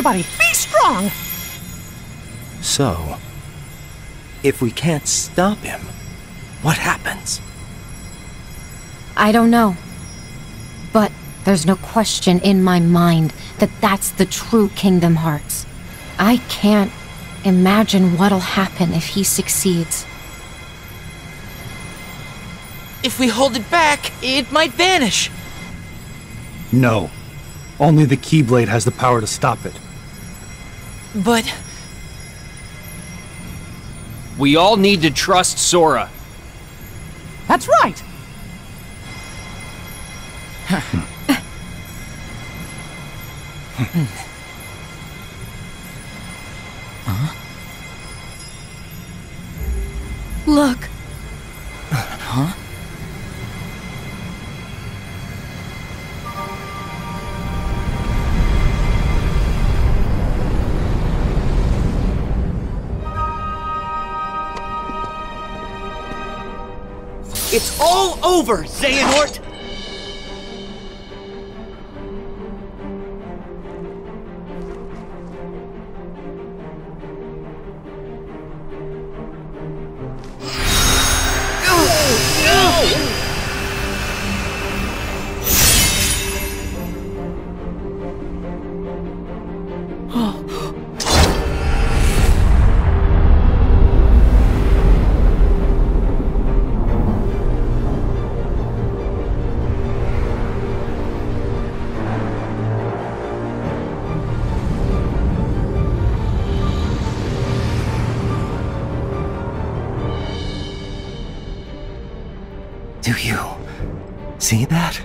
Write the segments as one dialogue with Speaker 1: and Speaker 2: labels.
Speaker 1: Everybody, be strong!
Speaker 2: So, if we can't stop him, what happens?
Speaker 3: I don't know. But there's no question in my mind that that's the true Kingdom Hearts. I can't imagine what'll happen if he succeeds.
Speaker 4: If we hold it back, it might vanish.
Speaker 5: No. Only the Keyblade has the power to stop it.
Speaker 4: But
Speaker 6: We all need to trust Sora.
Speaker 1: That's right! huh?
Speaker 3: Look!
Speaker 4: It's all over, Xehanort!
Speaker 2: Do you see that?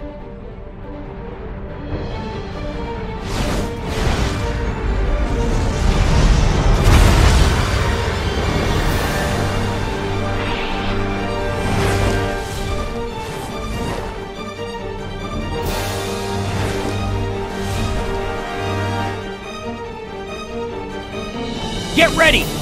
Speaker 6: Get ready!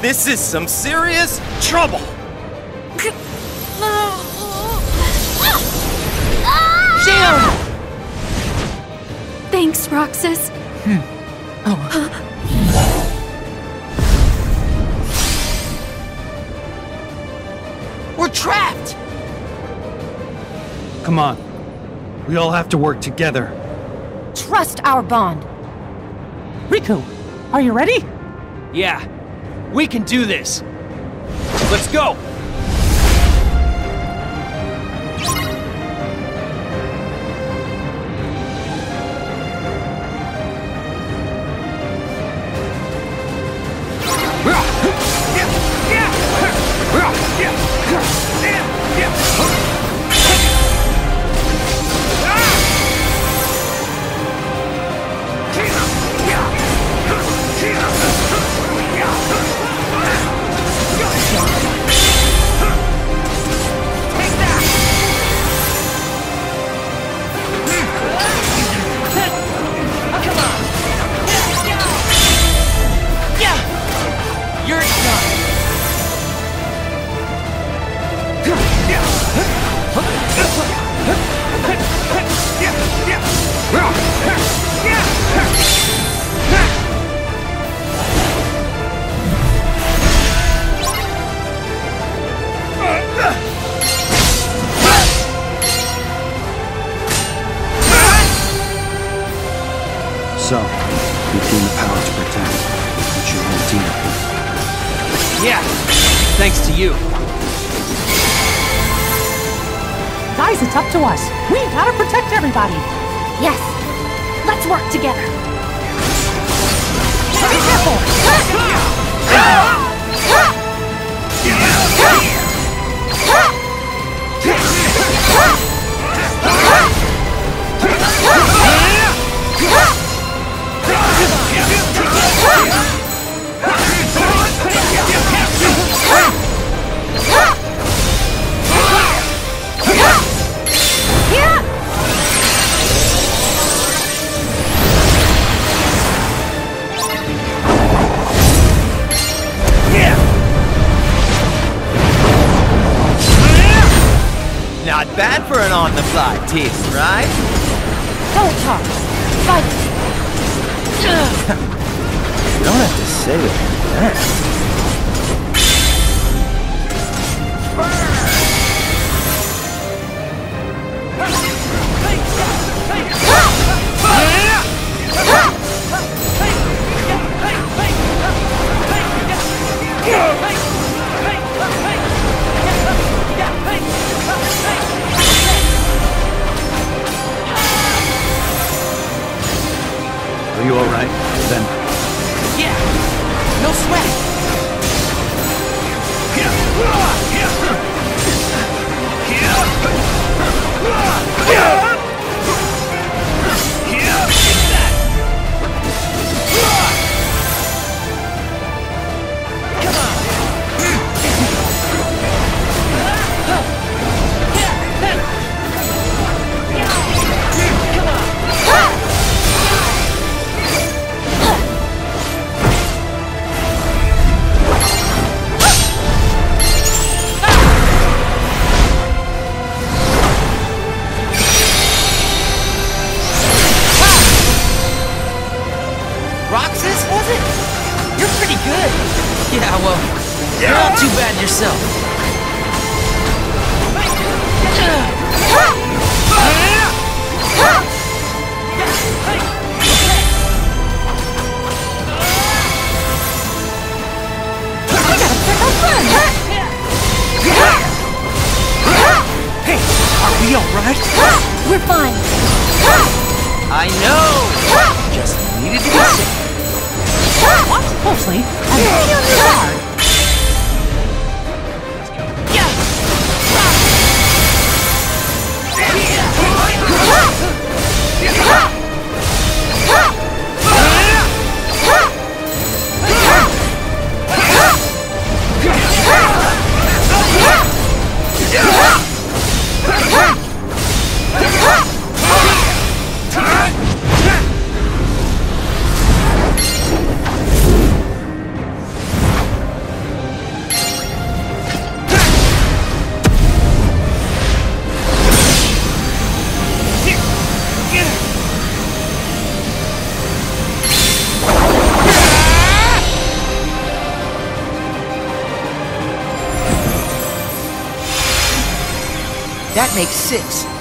Speaker 2: This is some serious trouble!
Speaker 4: Jim!
Speaker 3: Thanks, Roxas. Hmm. Oh.
Speaker 4: We're trapped!
Speaker 5: Come on. We all have to work together.
Speaker 3: Trust our bond.
Speaker 1: Riku, are you ready?
Speaker 6: Yeah, we can do this. Let's go!
Speaker 5: So, you gain the power to protect. But you won't team up.
Speaker 6: Yeah, thanks to you.
Speaker 1: Guys, it's up to us. We gotta protect everybody.
Speaker 3: Yes. Let's work together.
Speaker 4: Teeth, right?
Speaker 3: Don't talk. Fight.
Speaker 2: You don't have to say it like that.
Speaker 5: You alright? Then
Speaker 4: Yeah. No sweat. Too bad yourself.
Speaker 2: Are we alright?
Speaker 3: We're fine.
Speaker 4: I know. Just needed to be safe.
Speaker 1: Watch closely and be on your guard.
Speaker 4: That makes six.